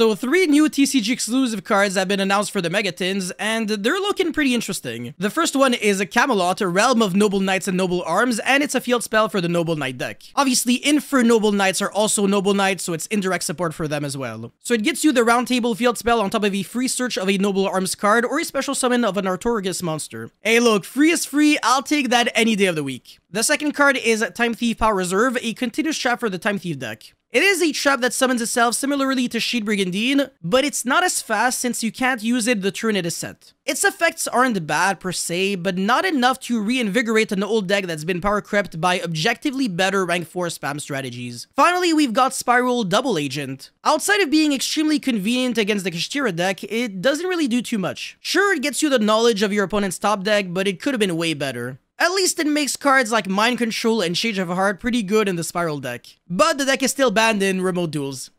So three new TCG exclusive cards have been announced for the Megatins, and they're looking pretty interesting. The first one is a Camelot, a Realm of Noble Knights and Noble Arms, and it's a field spell for the Noble Knight deck. Obviously, Infernoble Knights are also Noble Knights, so it's indirect support for them as well. So it gets you the Roundtable field spell on top of a free search of a Noble Arms card or a special summon of an Artorigus monster. Hey look, free is free, I'll take that any day of the week. The second card is Time Thief Power Reserve, a continuous trap for the Time Thief deck. It is a trap that summons itself similarly to Sheet Brigandine, but it's not as fast since you can't use it the turn it is set. Its effects aren't bad per se, but not enough to reinvigorate an old deck that's been power crept by objectively better rank 4 spam strategies. Finally, we've got Spyral Double Agent. Outside of being extremely convenient against the Kashtira deck, it doesn't really do too much. Sure, it gets you the knowledge of your opponent's top deck, but it could have been way better. Least it makes cards like Mind Control and Change of Heart pretty good in the Spyral deck. But the deck is still banned in Remote Duels.